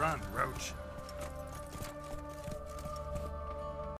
Run, Roach.